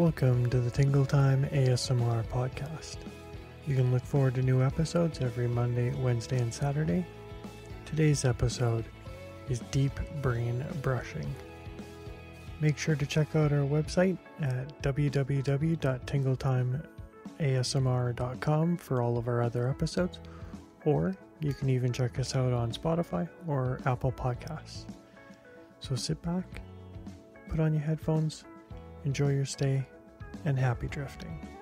Welcome to the Tingle Time ASMR podcast. You can look forward to new episodes every Monday, Wednesday, and Saturday. Today's episode is deep brain brushing. Make sure to check out our website at www.tingletimeasmr.com for all of our other episodes, or you can even check us out on Spotify or Apple Podcasts. So sit back, put on your headphones, enjoy your stay, and happy drifting.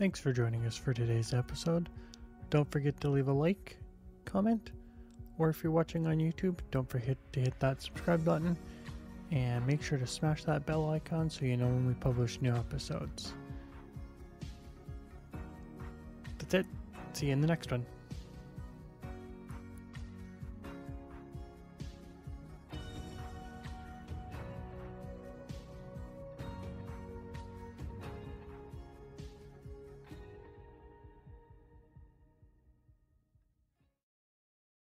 Thanks for joining us for today's episode. Don't forget to leave a like, comment, or if you're watching on YouTube, don't forget to hit that subscribe button and make sure to smash that bell icon so you know when we publish new episodes. That's it. See you in the next one.